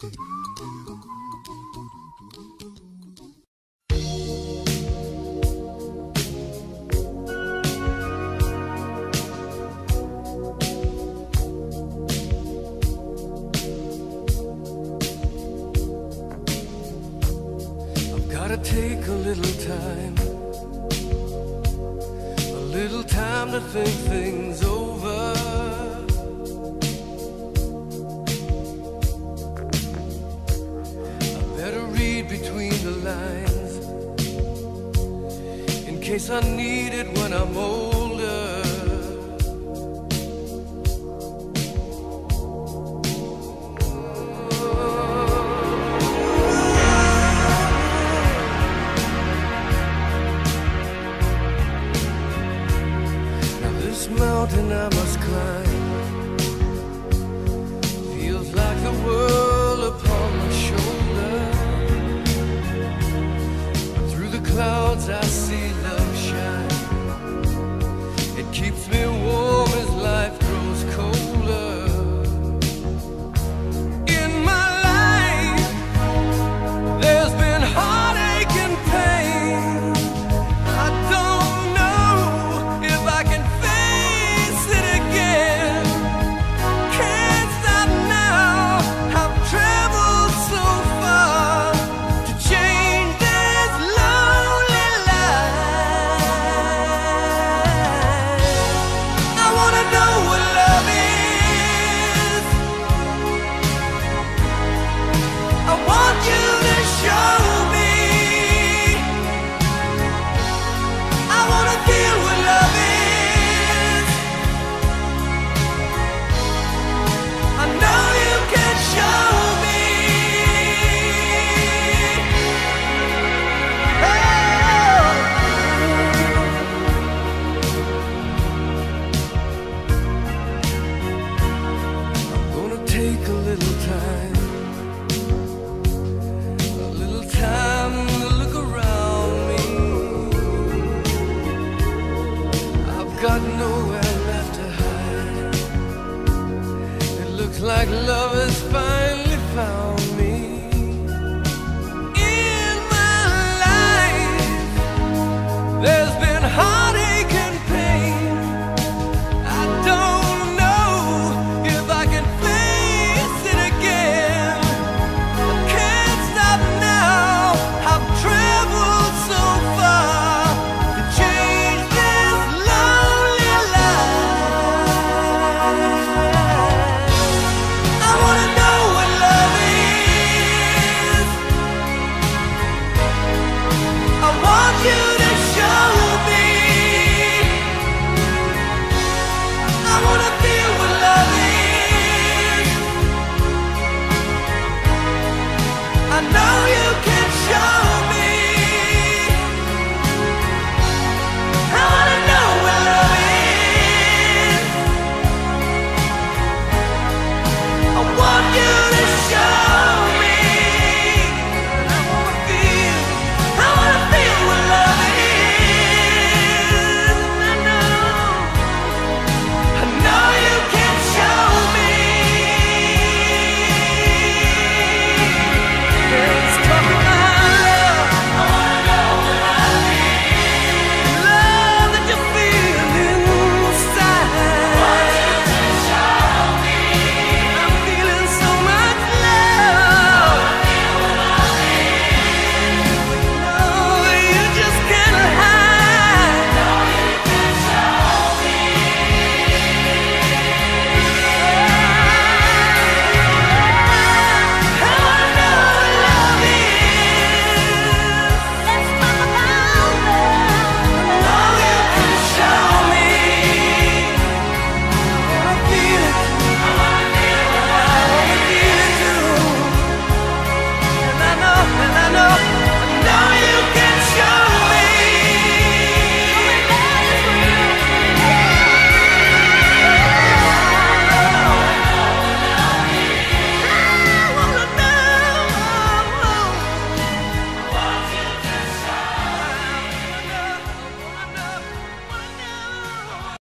I've gotta take a little time. A little time to think things over. I need it when I'm old. take a little time, a little time to look around me. I've got nowhere left to hide. It looks like love is finally. I wanna